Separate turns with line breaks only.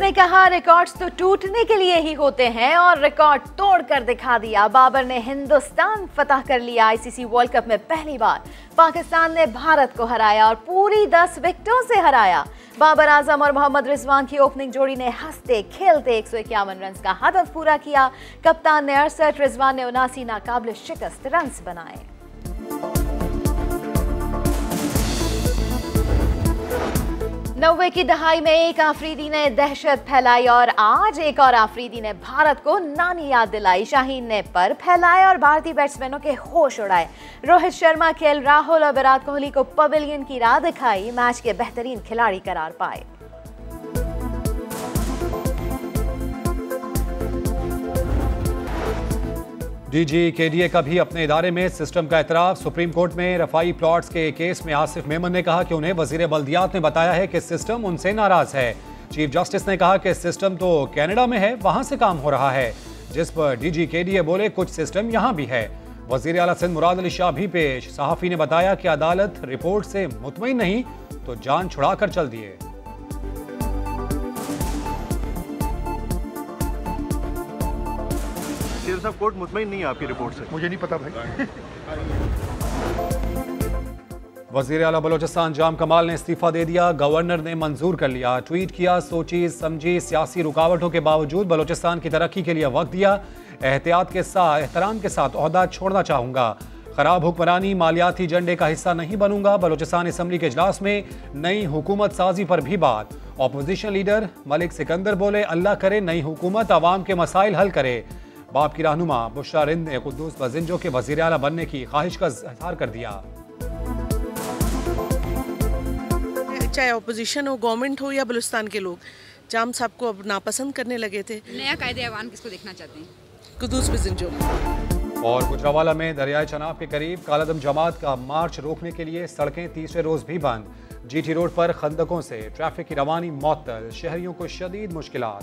ने कहा रिकॉर्ड्स तो टूटने के लिए ही होते हैं और रिकॉर्ड तोड़ कर दिखा दिया। बाबर ने हिंदुस्तान फतह कर लिया आईसीसी वर्ल्ड कप में पहली बार। पाकिस्तान ने भारत को हराया और पूरी दस विकेटों से हराया। बाबर आज़म और मोहम्मद रिजवान की ओपनिंग जोड़ी ने हँसते खेलते एक सौ इक्यावन रन का हदफ पूरा किया। कप्तान ने अड़सठ, रिजवान ने उनासी नाकाबले शिकस्त रन बनाए। नब्बे की दहाई में एक आफरीदी ने दहशत फैलाई और आज एक और आफरीदी ने भारत को नानी याद दिलाई। शाहीन ने पर फैलाए और भारतीय बैट्समैनों के होश उड़ाए। रोहित शर्मा खेल राहुल और विराट कोहली को पवेलियन की राह दिखाई। मैच के बेहतरीन खिलाड़ी करार पाए।
डीजी केडीए का भी अपने इदारे में सिस्टम का एतराफ सुप्रीम कोर्ट में रफाई प्लॉट्स के केस में आसिफ मेमन ने कहा कि उन्हें वज़ीर बल्दियात ने बताया है कि सिस्टम उनसे नाराज़ है। चीफ जस्टिस ने कहा कि सिस्टम तो कनाडा में है, वहाँ से काम हो रहा है। जिस पर डीजी केडीए बोले, कुछ सिस्टम यहाँ भी है। वज़ीर अला सिंध मुराद अली शाह भी पेश। सहाफी ने बताया कि अदालत रिपोर्ट से मुतमिन नहीं तो जान छुड़ा कर चल दिए।
शेर साहब कोर्ट मुतमिन नहीं है आपकी रिपोर्ट से।
मुझे नहीं पता भाई।
वज़ीर अला बलोचिस्तान जाम कमाल ने इस्तीफा दे दिया गवर्नर ने मंजूर कर लिया। ट्वीट किया सोची समझी सियासी रुकावटों के बावजूद बलोचिस्तान की तरक्की के लिए वक्त दिया। एहतियात के साथ एहतराम के साथ अहदा छोड़ना चाहूँगा। खराब हुक्मरानी मालियाती झंडे का हिस्सा नहीं बनूँगा। बलोचिस्तान असम्बली के इजलास में नई हुकूमत साजी पर भी बात। अपोजिशन लीडर मलिक सिकंदर बोले अल्लाह करे नई हुकूमत आवाम के मसाइल हल करे। बाप की रहनुमा बुशरा रिंद ने कुद्दूस बजिंजो के वज़ीर अला बनने की ख्वाहिश का इजहार कर दिया।
चाहे अपोजिशन हो गवर्नमेंट हो या बलुस्तान के लोग जाम साहब को अब नापसंद करने लगे थे।
नया कायदे अवान किसको देखना चाहते हैं?
कुदूस बजिंजो।
और गुजरावाला में दरियाए चनाब के करीब कालादम जमात का मार्च रोकने के लिए सड़कें तीसरे रोज भी बंद। जीटी रोड पर खंदकों से ट्रैफ़िक की रवानी मअतल शहरियों को शदीद मुश्किलात।